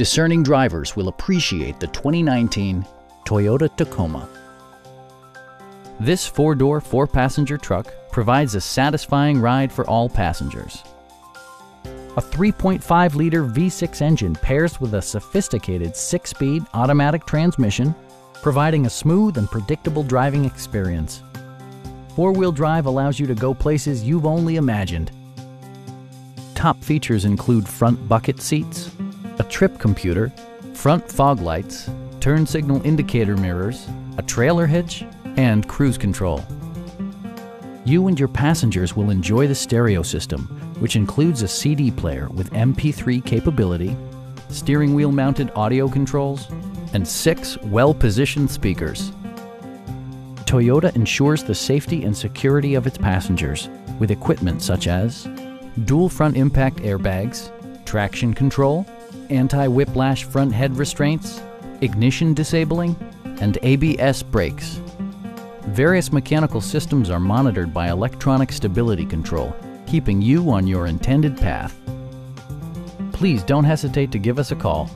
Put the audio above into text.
Discerning drivers will appreciate the 2019 Toyota Tacoma. This four-door, four-passenger truck provides a satisfying ride for all passengers. A 3.5-liter V6 engine pairs with a sophisticated six-speed automatic transmission, providing a smooth and predictable driving experience. Four-wheel drive allows you to go places you've only imagined. Top features include front bucket seats, a trip computer, front fog lights, turn signal indicator mirrors, a trailer hitch, and cruise control. You and your passengers will enjoy the stereo system, which includes a CD player with MP3 capability, steering wheel mounted audio controls, and six well-positioned speakers. Toyota ensures the safety and security of its passengers with equipment such as dual front impact airbags, traction control, anti-whiplash front head restraints, ignition disabling, and ABS brakes. Various mechanical systems are monitored by electronic stability control, keeping you on your intended path. Please don't hesitate to give us a call